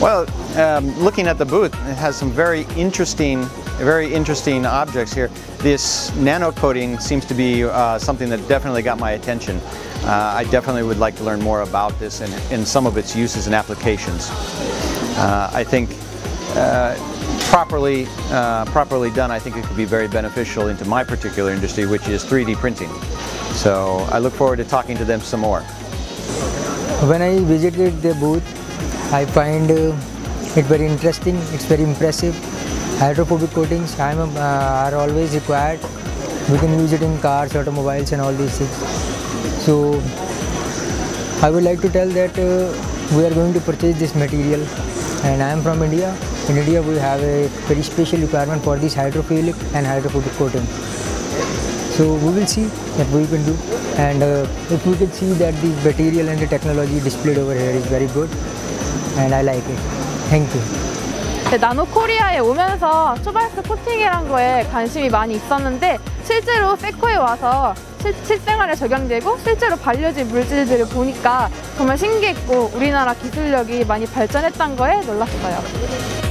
Well, um, looking at the booth, it has some very interesting, very interesting objects here. This nano coating seems to be uh, something that definitely got my attention. Uh, I definitely would like to learn more about this and, and some of its uses and applications. Uh, I think uh, properly, uh, properly done, I think it could be very beneficial into my particular industry, which is 3D printing. So I look forward to talking to them some more. When I visited the booth, I find uh, it very interesting. It's very impressive. Hydrophobic coatings uh, are always required. We can use it in cars, automobiles, and all these things. So I would like to tell that uh, we are going to purchase this material, and I am from India. In India, we have a very special requirement for this hydrophilic and hydrophobic coating. So we will see what we can do and uh, if we can see that the material and the technology displayed over here is very good and I like it. Thank you. 네, 나노 코리아에 오면서 초발스 코팅이란 거에 관심이 많이 있었는데 실제로 세코에 와서 실, 실생활에 적용되고 실제로 반려질 물질들을 보니까 정말 신기했고 우리나라 기술력이 많이 발전했던 거에 놀랐어요.